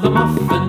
the muffin.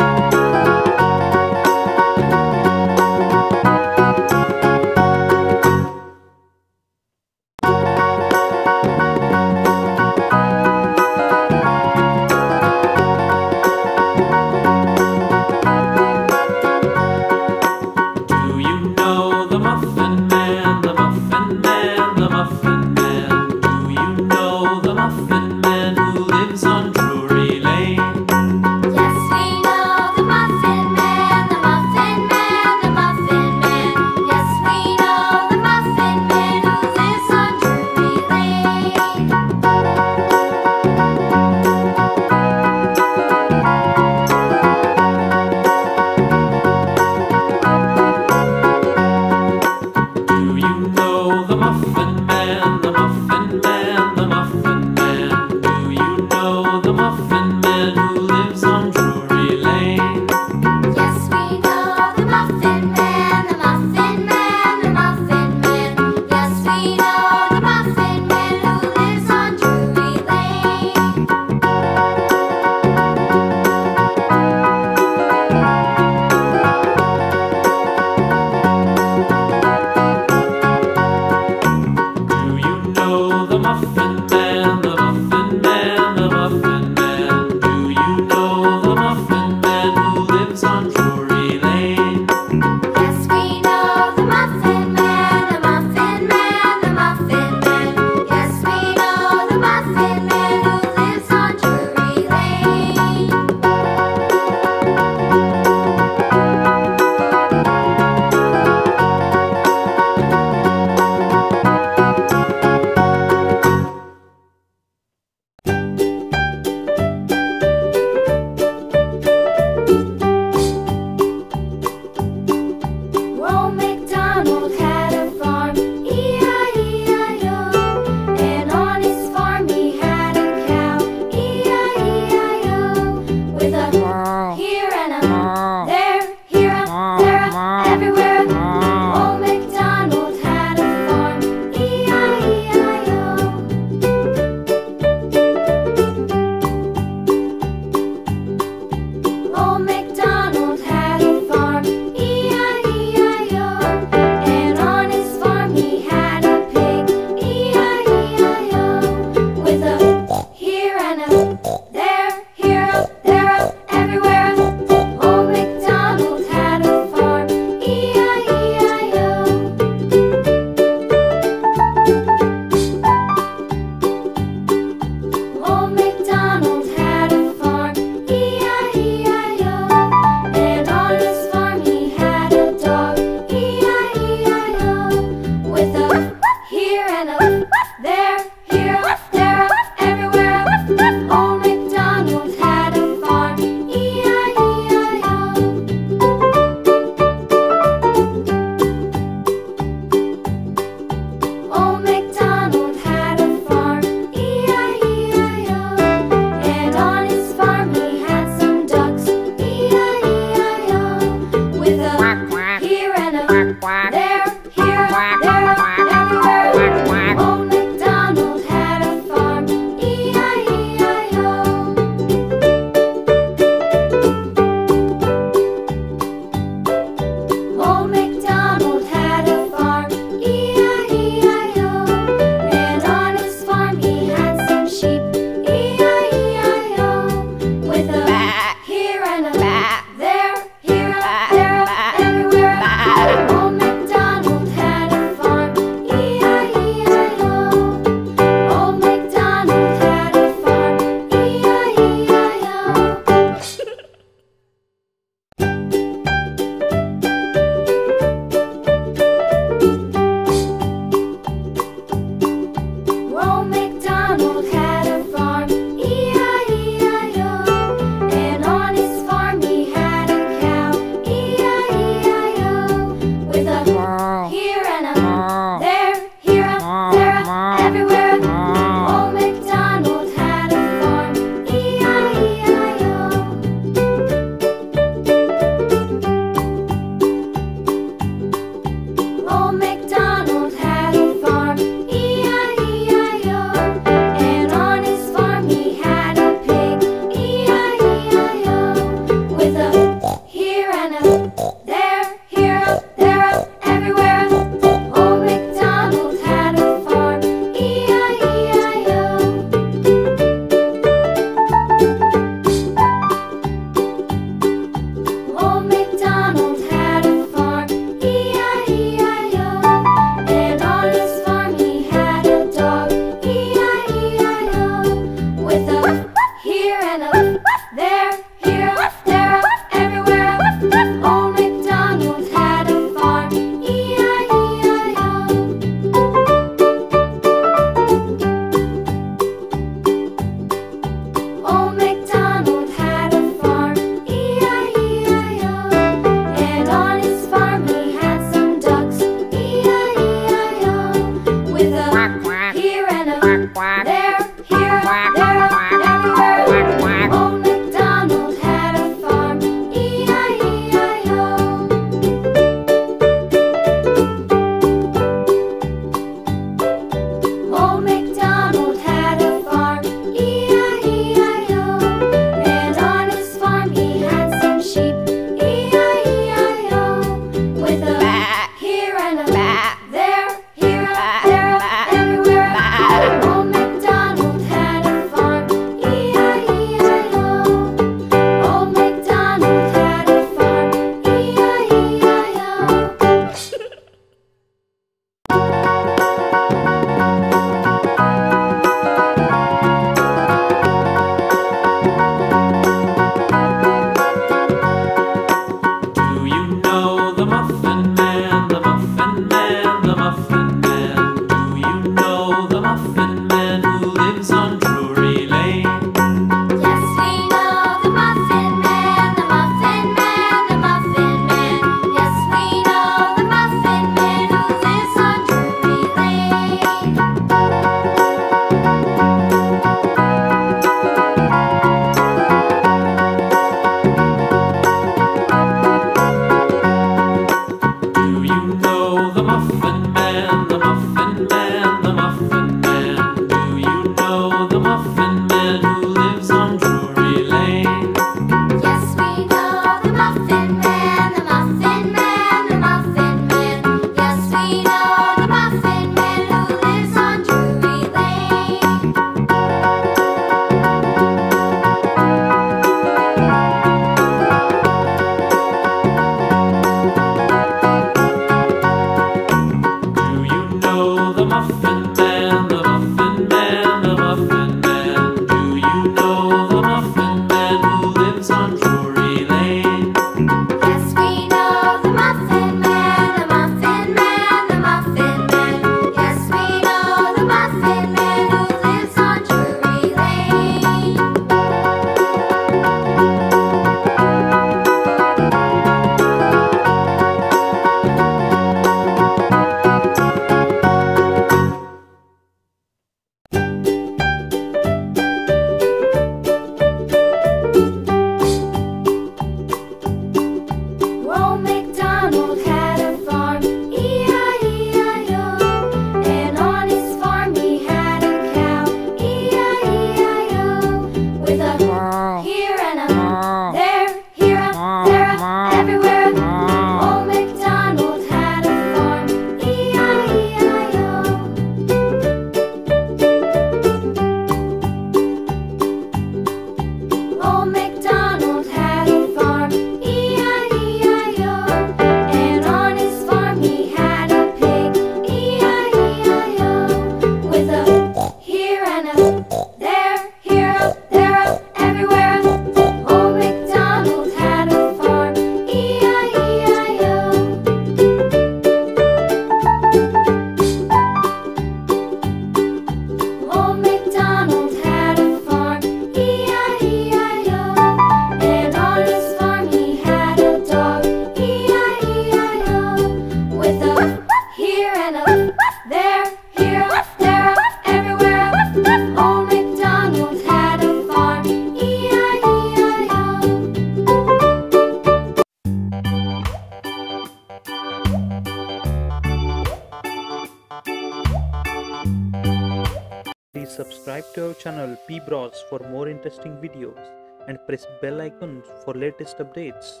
Channel P Bros for more interesting videos and press bell icon for latest updates.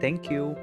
Thank you.